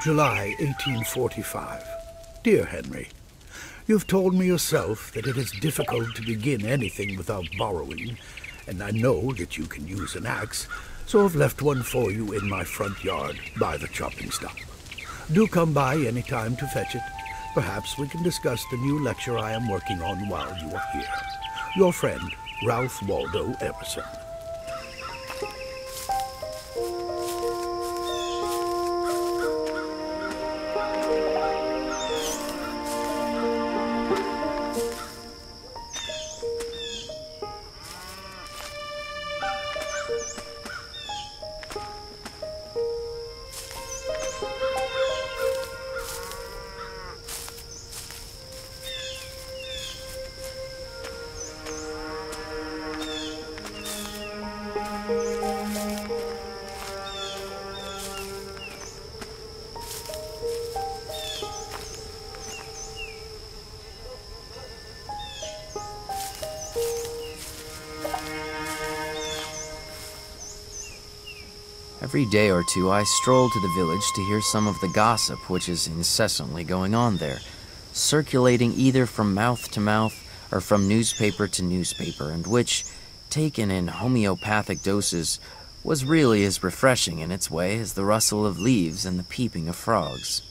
July 1845. Dear Henry, You've told me yourself that it is difficult to begin anything without borrowing, and I know that you can use an axe, so I've left one for you in my front yard by the chopping stump. Do come by any time to fetch it. Perhaps we can discuss the new lecture I am working on while you are here. Your friend, Ralph Waldo Emerson. Every day or two I stroll to the village to hear some of the gossip which is incessantly going on there, circulating either from mouth to mouth or from newspaper to newspaper, and which, taken in homeopathic doses, was really as refreshing in its way as the rustle of leaves and the peeping of frogs.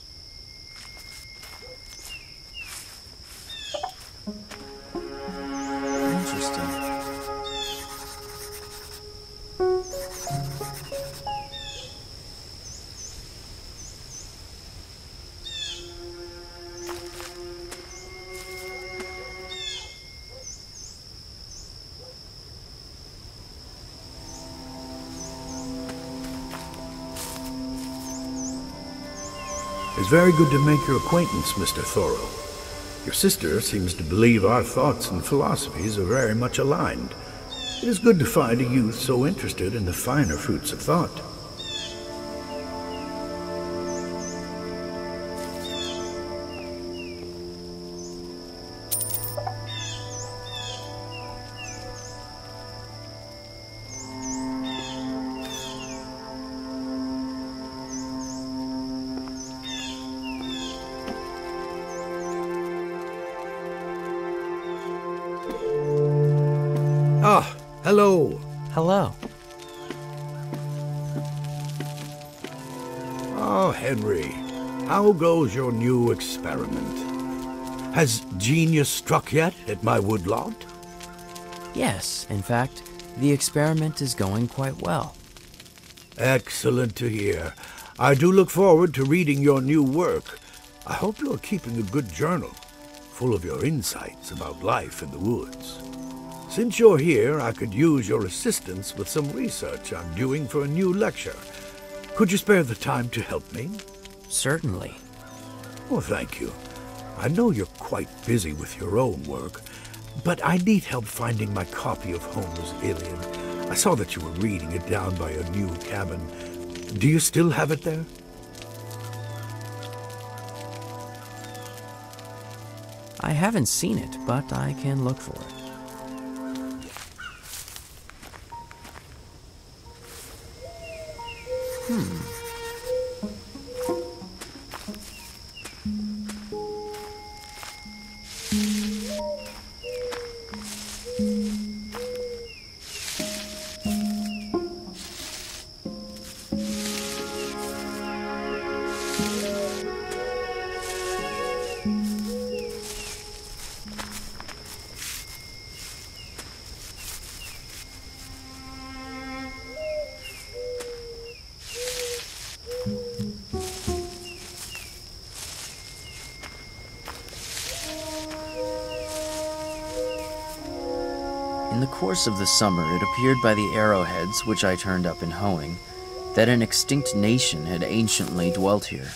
It's very good to make your acquaintance, Mr. Thoreau. Your sister seems to believe our thoughts and philosophies are very much aligned. It is good to find a youth so interested in the finer fruits of thought. Hello. Hello. Oh, Henry, how goes your new experiment? Has genius struck yet at my woodlot? Yes, in fact, the experiment is going quite well. Excellent to hear. I do look forward to reading your new work. I hope you're keeping a good journal, full of your insights about life in the woods. Since you're here, I could use your assistance with some research I'm doing for a new lecture. Could you spare the time to help me? Certainly. Oh, thank you. I know you're quite busy with your own work, but I need help finding my copy of Homer's Iliad. I saw that you were reading it down by your new cabin. Do you still have it there? I haven't seen it, but I can look for it. Hmm. In the course of the summer, it appeared by the arrowheads which I turned up in hoeing that an extinct nation had anciently dwelt here.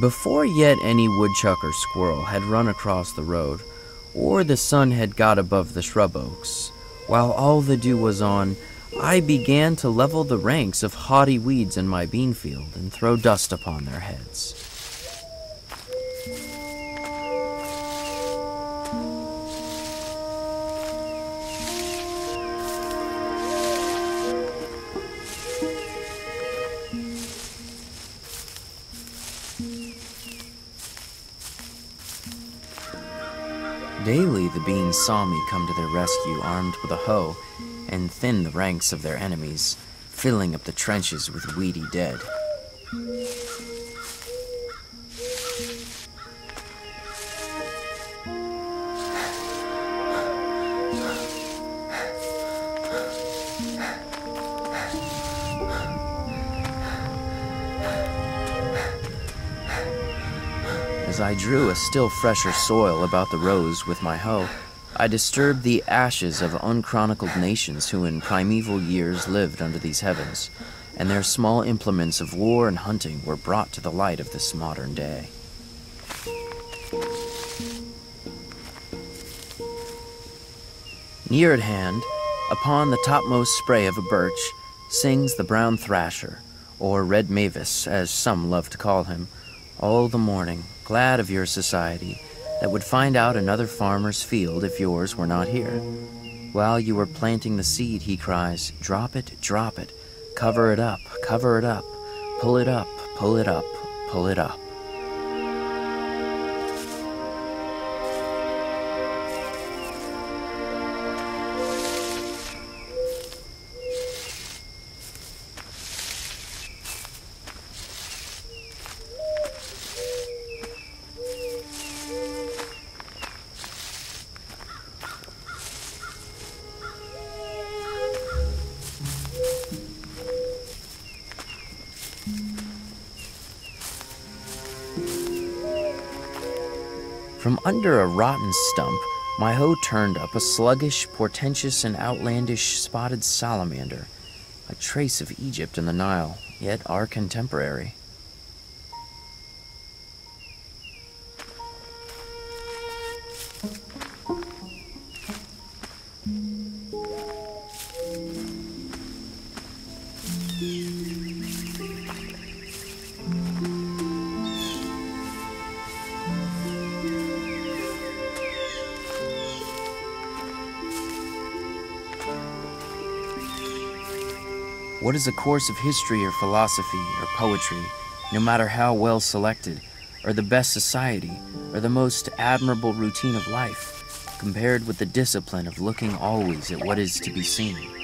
Before yet any woodchuck or squirrel had run across the road, or the sun had got above the shrub oaks, While all the dew was on, I began to level the ranks of haughty weeds in my bean field and throw dust upon their heads. Daily the beans saw me come to their rescue armed with a hoe and thin the ranks of their enemies, filling up the trenches with weedy dead. As I drew a still fresher soil about the rows with my hoe, I disturbed the ashes of unchronicled nations who in primeval years lived under these heavens, and their small implements of war and hunting were brought to the light of this modern day. Near at hand, upon the topmost spray of a birch, sings the brown thrasher, or red mavis, as some love to call him, all the morning, glad of your society, that would find out another farmer's field if yours were not here. While you are planting the seed, he cries, Drop it, drop it, cover it up, cover it up, pull it up, pull it up, pull it up. From under a rotten stump, my hoe turned up a sluggish, portentous, and outlandish spotted salamander, a trace of Egypt and the Nile, yet our contemporary. What is a course of history or philosophy or poetry, no matter how well selected, or the best society, or the most admirable routine of life, compared with the discipline of looking always at what is to be seen?